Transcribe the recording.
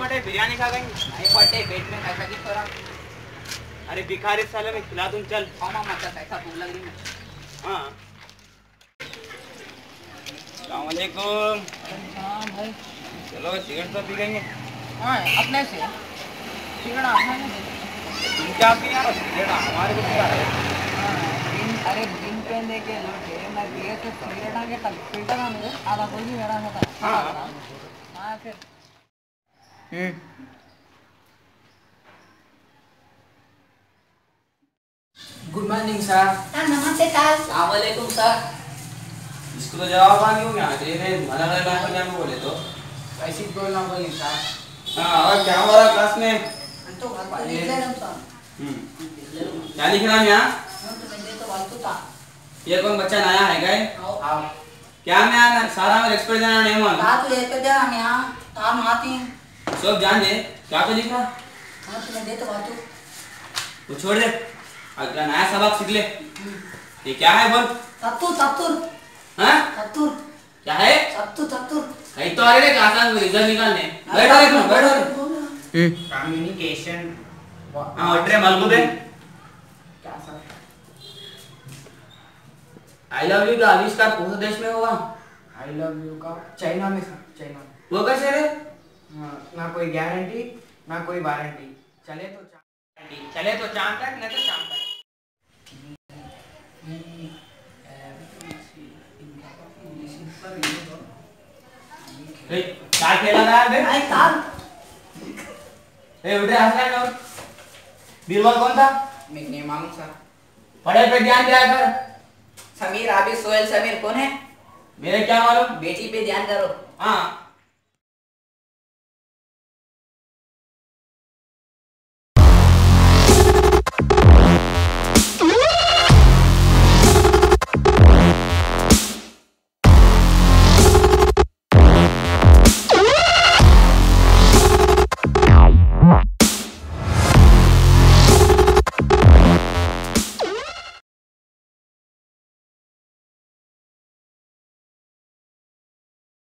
नहीं खा गई नहीं फटे पेट में कैसा की थोड़ा अरे भिखारी साले में खिला दूँ चल। मामा मचा कैसा भूख लग रही है। हाँ। सलामकुम हाँ भाई चलो सिगरेट तो पी गएँगे हाँ अपने से। सिगड़ा खाने दे तुम क्या पी यार सिगरेट हमारे को रहे हाँ, दिन अरे दिन पे दे के लौटे मैं पिए तो सिगरेट आके तक फ़िल्टर आने आधा कोई भी मेरा था हाँ। हाँ फिर। गुड मॉर्निंग सर हाँ, नमस्ते सर सलामकुम सर इसको तो जवाब आ क्यों क्या दे रहे मना कर रहा है क्या बोले तो। ऐसी बोलना सर हाँ और क्या हो रहा क्लास में तो। सर हम्म। क्या लिख रहा है यहाँ? तो मैं तो ये कौन बच्चा नया है गए क्या मैं सारा में एक्सपर्ट जाना नहीं मालूम बात ले पे दे हम यहाँ तार माती सब जान दे क्या तो लिख? रहा हम तो मैं दे तो वास्तु वो छोड़ दे। अगला नया सबक सीख ले। ये क्या है बोल? तत्तु तत्तुर। हाँ? तत्तुर। क्या है? तत्तु तत्तुर। कहीं तो आ रहे थे आसान में रिज़ल्ट निकालने। बैठो देखो बैठो देखो कम्युनिकेशन हाँ। उठरे मलबू दे। क्या सर आई लव यू का आविष्कार कौन से देश में हुआ आई लव यू का चाइना में सर चाइना में। वो कैसे रे? हाँ, ना कोई गारंटी ना कोई वारंटी चले तो चाँद चले तो चाँद तक नहीं तो शाम तक। क्या खेला बे। ए हैं बीरबल कौन था? मैं मालूम सर। पढ़ाई पे ध्यान दिया कर। समीर आबिद सोहेल समीर कौन है? मेरे क्या मालूम? बेटी पे ध्यान करो। हाँ।